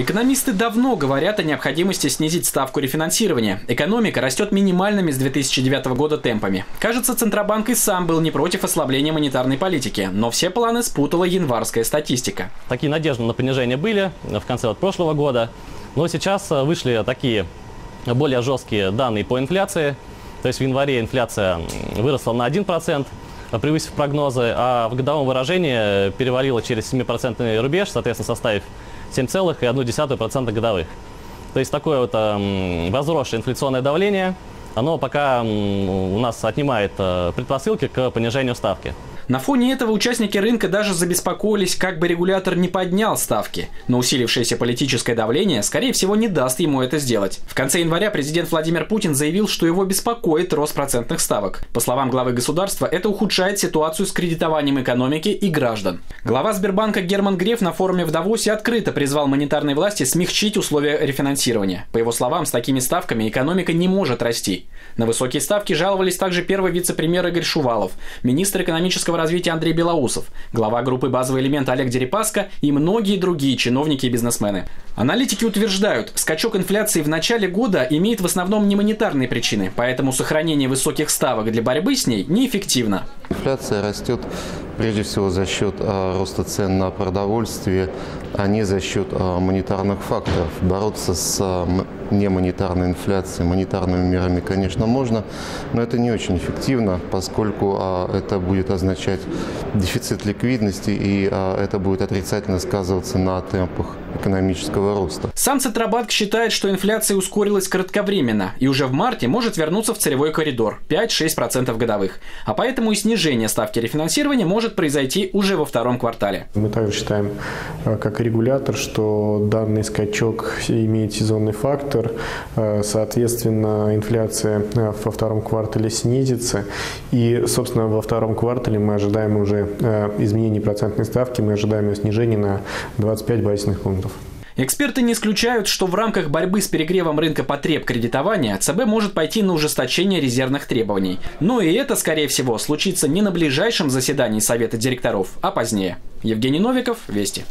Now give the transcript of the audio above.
Экономисты давно говорят о необходимости снизить ставку рефинансирования. Экономика растет минимальными с 2009 года темпами. Кажется, Центробанк и сам был не против ослабления монетарной политики, но все планы спутала январская статистика. Такие надежды на понижение были в конце вот прошлого года, но сейчас э, вышли такие более жесткие данные по инфляции. То есть в январе инфляция выросла на 1%, превысив прогнозы, а в годовом выражении перевалила через 7% рубеж, соответственно, составив 7,1% годовых. То есть такое вот э, возросшее инфляционное давление, оно пока у нас отнимает э, предпосылки к понижению ставки. На фоне этого участники рынка даже забеспокоились, как бы регулятор не поднял ставки. Но усилившееся политическое давление, скорее всего, не даст ему это сделать. В конце января президент Владимир Путин заявил, что его беспокоит рост процентных ставок. По словам главы государства, это ухудшает ситуацию с кредитованием экономики и граждан. Глава Сбербанка Герман Греф на форуме в Давосе открыто призвал монетарной власти смягчить условия рефинансирования. По его словам, с такими ставками экономика не может расти. На высокие ставки жаловались также первый вице-премьер Игорь Шувалов, министр экономического развития Андрей Белоусов, глава группы «Базовый элемент» Олег Дерипаска и многие другие чиновники и бизнесмены. Аналитики утверждают, скачок инфляции в начале года имеет в основном не монетарные причины, поэтому сохранение высоких ставок для борьбы с ней неэффективно. Инфляция растет прежде всего за счет а, роста цен на продовольствие, а не за счет а, монетарных факторов. Бороться с а, немонетарной инфляцией, монетарными мерами, конечно, можно, но это не очень эффективно, поскольку это будет означать дефицит ликвидности, и это будет отрицательно сказываться на темпах экономического роста. Сам Центробанк считает, что инфляция ускорилась кратковременно и уже в марте может вернуться в целевой коридор 5-6% годовых. А поэтому и снижение ставки рефинансирования может произойти уже во втором квартале. Мы также считаем, э, как регулятор, что данный скачок имеет сезонный фактор. Э, соответственно, инфляция э, во втором квартале снизится. И, собственно, во втором квартале мы ожидаем уже изменений процентной ставки, мы ожидаем ее снижения на 25 базисных пунктов. Эксперты не исключают, что в рамках борьбы с перегревом рынка потреб кредитования ЦБ может пойти на ужесточение резервных требований. Но и это, скорее всего, случится не на ближайшем заседании Совета директоров, а позднее. Евгений Новиков, Вести.